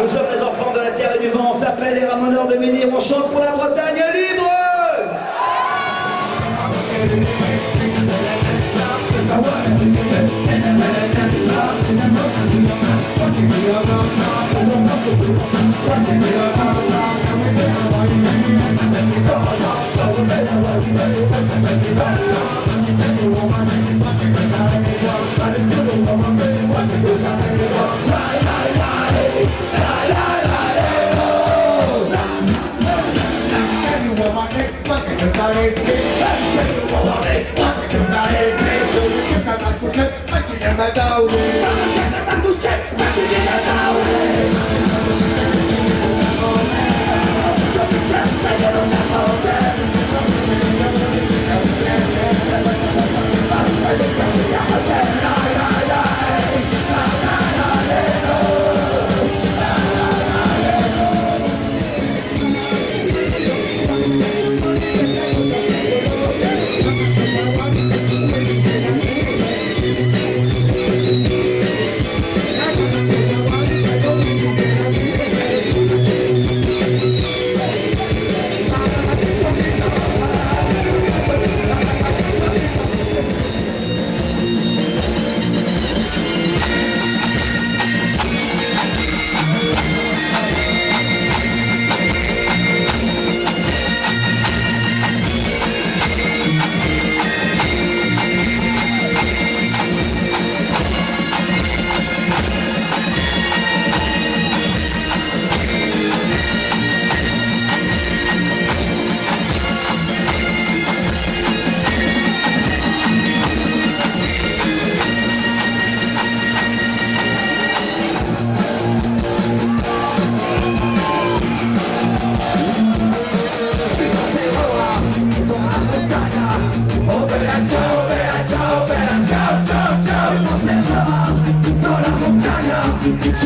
Nous sommes les enfants de la terre et du vent, on s'appelle les ramoneurs de Menhir, on chante pour la Bretagne libre sale flip, la mujer que hubo doble, la que sale flip, yo me quedo más que usted, macho ya me da un